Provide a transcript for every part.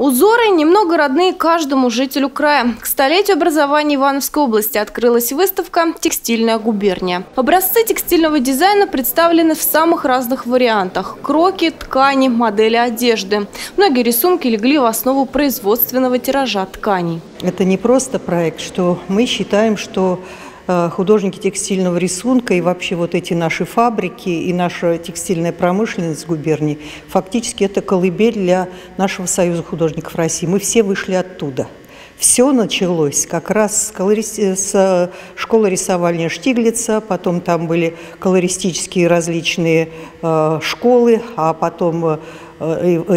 Узоры немного родные каждому жителю края. К столетию образования Ивановской области открылась выставка «Текстильная губерния». Образцы текстильного дизайна представлены в самых разных вариантах – кроки, ткани, модели одежды. Многие рисунки легли в основу производственного тиража тканей. Это не просто проект, что мы считаем, что художники текстильного рисунка и вообще вот эти наши фабрики и наша текстильная промышленность губернии, фактически это колыбель для нашего Союза художников России. Мы все вышли оттуда. Все началось как раз с, с школы рисования Штиглица, потом там были колористические различные э, школы, а потом э,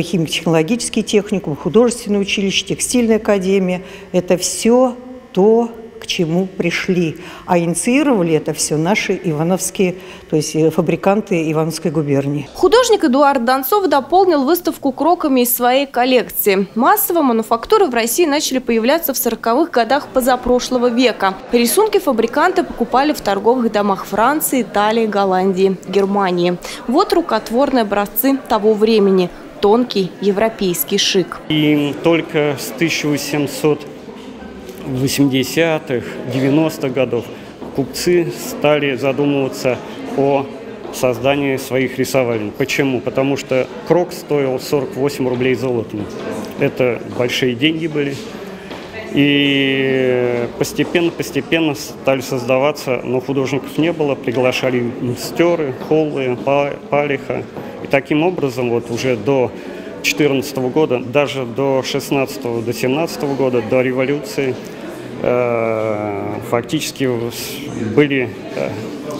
химико-технологический техникум, художественное училище, текстильная академия. Это все то, к чему пришли. А инициировали это все наши ивановские, то есть э, фабриканты Ивановской губернии. Художник Эдуард Донцов дополнил выставку кроками из своей коллекции. Массово мануфактуры в России начали появляться в 40-х годах позапрошлого века. Рисунки фабриканты покупали в торговых домах Франции, Италии, Голландии, Германии. Вот рукотворные образцы того времени – тонкий европейский шик. И только с 1800 80-х, 90-х годов купцы стали задумываться о создании своих рисовальных. Почему? Потому что крок стоил 48 рублей золотом. Это большие деньги были. И постепенно-постепенно стали создаваться, но художников не было, приглашали мастеры, холлы, палиха. И таким образом вот уже до 2014 года, даже до 16 до 17 года, до революции, э, фактически были э,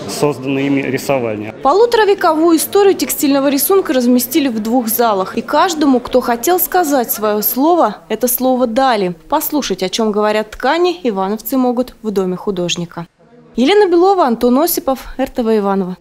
созданы ими рисования. Полуторавековую историю текстильного рисунка разместили в двух залах. И каждому, кто хотел сказать свое слово, это слово дали. Послушать, о чем говорят ткани, ивановцы могут в Доме художника. Елена Белова, Антон Осипов, РТВ Иванова.